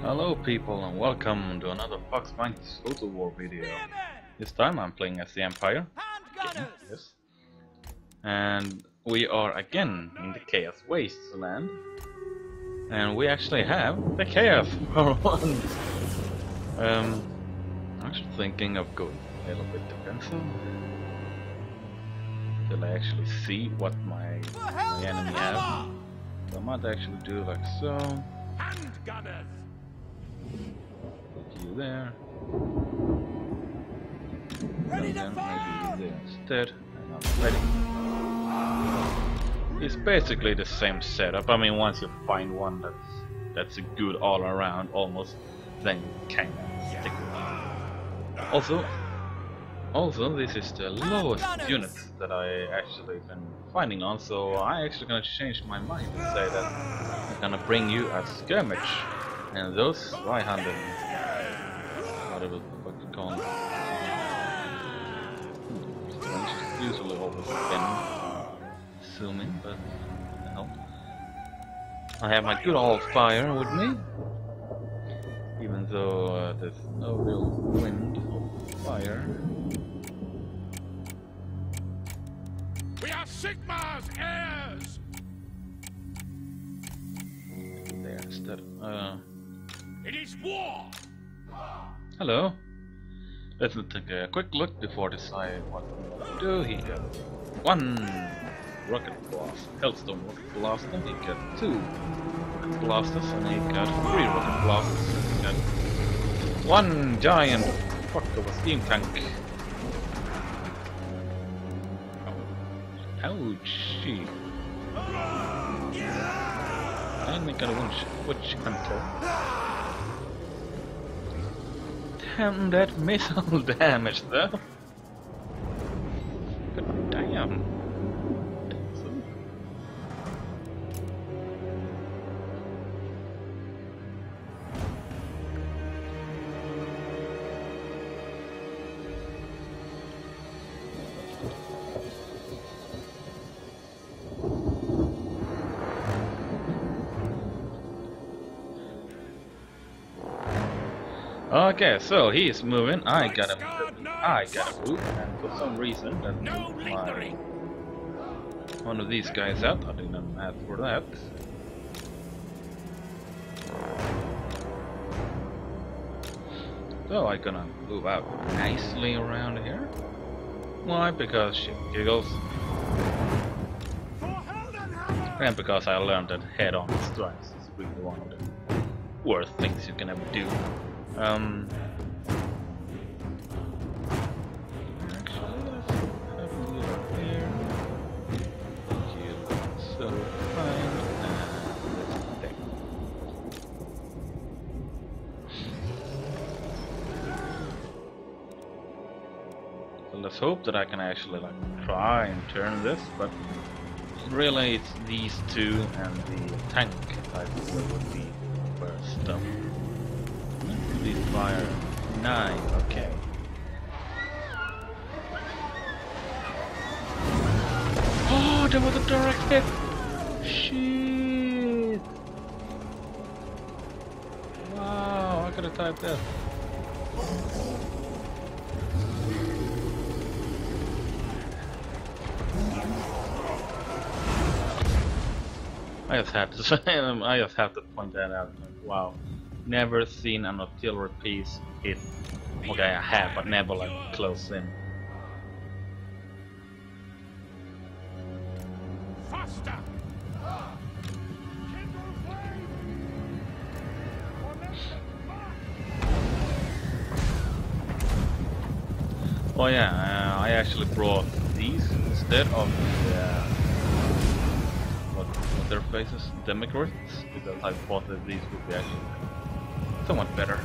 Hello people and welcome to another Fox Monkey's Total War video. This time I'm playing as the Empire. Again, yes. And we are again in the Chaos Wasteland. And we actually have the Chaos for once. Um, I'm actually thinking of going a little bit defensive. Till I actually see what my, my enemy has. So I might actually do like so. Handgunners! Put you there. Ready to fire! maybe there instead. And I'm ready. It's basically the same setup. I mean, once you find one that's that's a good all around, almost, then you of stick with it. Also, also this is the lowest unit that I actually been finding on, so I actually gonna change my mind and say that I'm gonna bring you a skirmish, and those right-handed, whatever what you call them. Usually always been zooming, but no. I have my good old fire with me, even though uh, there's no real wind or fire. Sigmar's heirs! There instead. Uh, It is war! hello. Let's take a quick look before decide what to do here. One rocket blast, Helstorm rocket blaster. He got two rocket blasters, and he got three rocket blasters. He got one giant fuck of a steam tank. Ouchie! And we got a witch, witch hunter. Damn that missile damage though. Okay, so he is moving. I gotta, I gotta move, and for some reason, that No my, one of these guys out. I didn't ask for that. So I gonna move out nicely around here. Why? Because shit giggles, and because I learned that head-on strikes is really one of the worst things you can ever do. Um. Let's hope that I can actually like try and turn this, but really it's these two and the tank I would be stuff. Please fire. Nine, okay. Oh, there was a direct hit! Shit! Wow, I could have typed that. I just have to say, I just have to point that out. Wow, never seen an artillery piece hit. Okay, I have, but never like close in. Faster! Oh yeah, uh, I actually brought these instead of the uh, what what their faces, Democrats, because I thought that these would be actually somewhat better.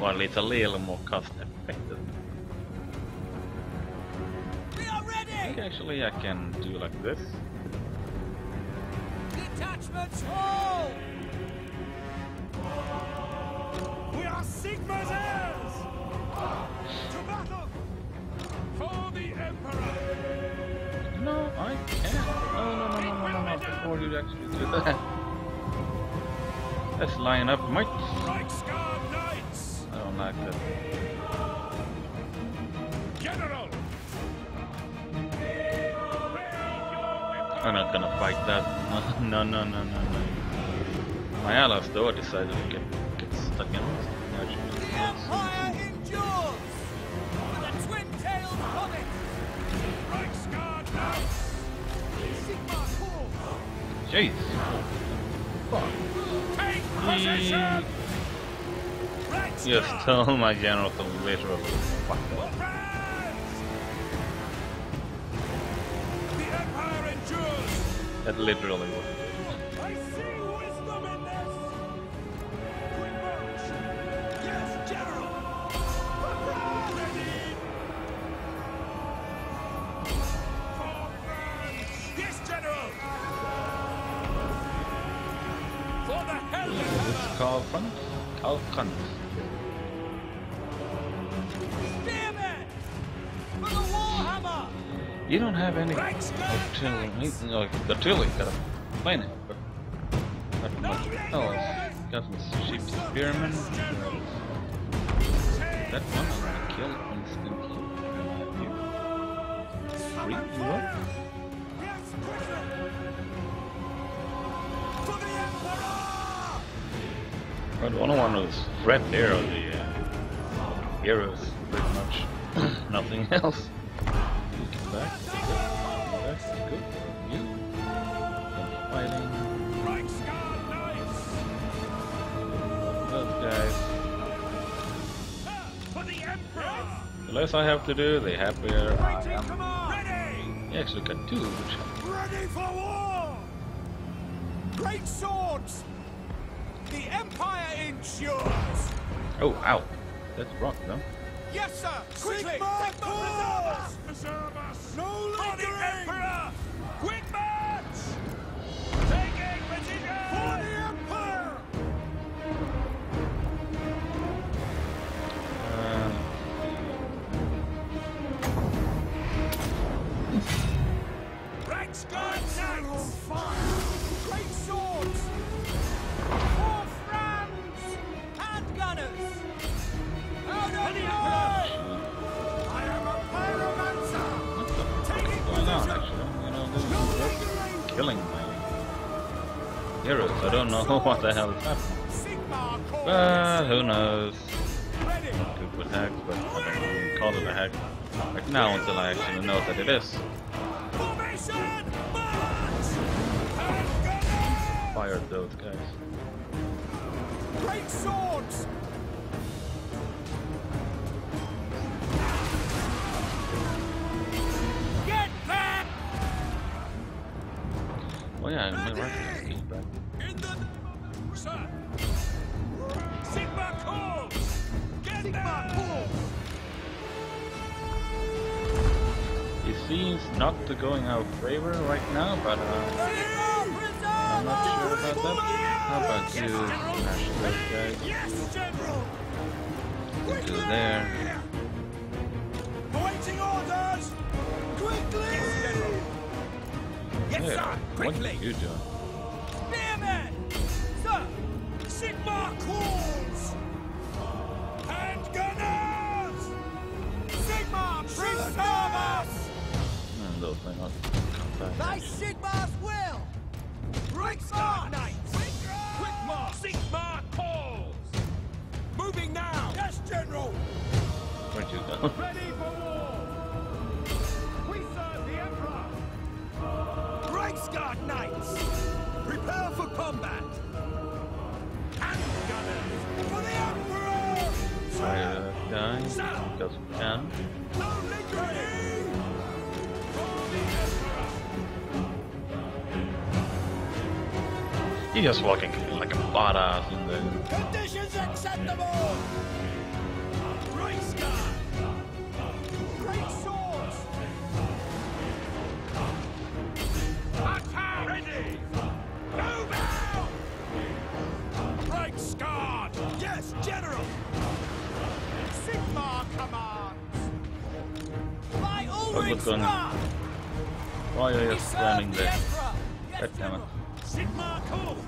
Or at least a little more cost effective. We are I think actually I can do like this. Detachments hold! We are Sigmar's heirs! To battle! For the Emperor! No, I can't. Oh, no, no, no, no, no, no, no. before you actually do that. Let's line up, mate. I don't like that. General! I'm not gonna fight that. No, no, no, no, no. My allies though decided to get get stuck in it. The Empire endures! With a twin-tailed comet! Reichsguard Knights! Jeez. Take He position! you Reichsguard! stole my general to literally fuck For The Empire endures! That literally was. Called front. Spearmen! For the Warhammer! You don't have any artillery. No, artillery got a plane it, but not much else. Got some cheap spearmen. That one I'm gonna kill instantly. Three? What? Yes, But one of one was red there on the uh, heroes, pretty much. Nothing else. Back. That's good. You. Fighting. Those the less I have to do, the happier I am. You actually got two, Ready for war! Great swords! The Empire endures! Oh, ow. That's rock, though. Yes, sir! Quickly! Sigmar Take the Corps! Preserve us! No For the lingering! Heroes. I don't know what the hell is happening. But who knows? Ready! Good with hacks, but I don't know. Call it a hack right now until I actually know that it is. Fired those guys. Great swords! Get back! Oh yeah, rifle is back. In the name of the Sir! Sigmar Corps! Get Sigmar them! Corps! It seems not to going our favor right now, but uh, I'm not sure about that. How about you Yes, General! smash those guys Yes, General! into there? Awaiting orders! Quickly! Yes, General! Yes, Yeah, sir! what Quickly! are you doing? Those may not come back. Thy Sigmar's will! Reichsguard Knights! Quick march! Sigmar calls! Moving now! Yes, General! Where'd you go? Ready for war! We serve the Emperor! Reichsguard Knights! Prepare for combat! Handgunners! For the Emperor! Fire that guy because we He just walking like a badass in the Conditions acceptable! Reichsguard! Great swords! Attack! Ready! Move out! Reichsguard! Yes, General! Sigmar commands! By look Ulric's on- wrath! Why are you standing there? God damn it. Sigmar calls.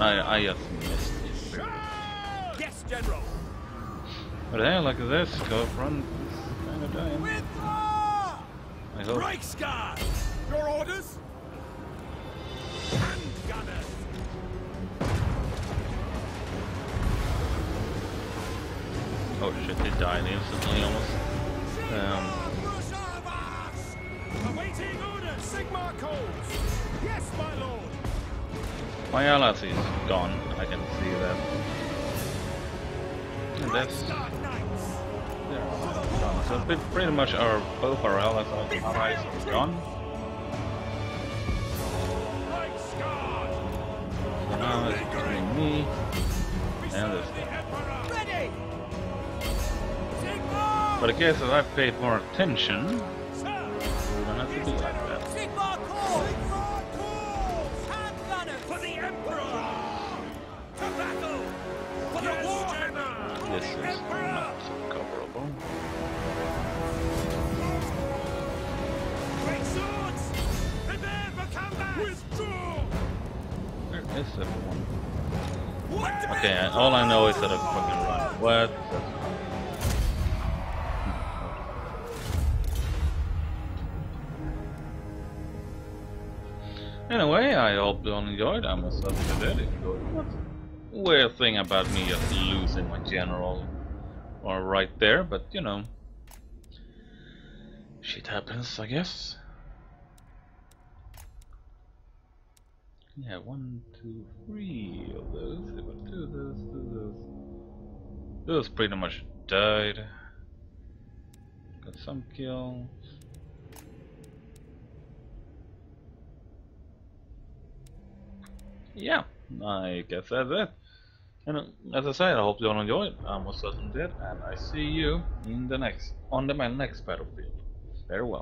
I, I just missed it. Yes, General. But hey, like this, go front is kinda dying. Withdraw! I hope. Reichsguard. Your orders. Hand gunners. Oh shit, they died instantly almost. Um, Awaiting orders. Sigmar calls. My lord. my allies is gone, I can see that. And that's Reichsguard knights. they're all gone. So pre- pretty much our both our allies are gone. So now it's between me and this guy. Emperor. Ready! Sigmar! But I guess if I paid more attention, This is not coverable. Great swords! Prepare for combat! Withdraw! Where is everyone? What? Okay, and all I know is that I'm fucking running. What? Anyway, I hope you all enjoyed. I myself did enjoy it. Weird thing about me just losing my general or right there, but you know, shit happens, I guess. Yeah, one, two, three of those. I do those, do those. Those pretty much died. Got some kills. Yeah, I guess that's it. And uh, as I said, I hope you all enjoyed. I most certainly did, and I see you in the next on the my next battlefield. Farewell.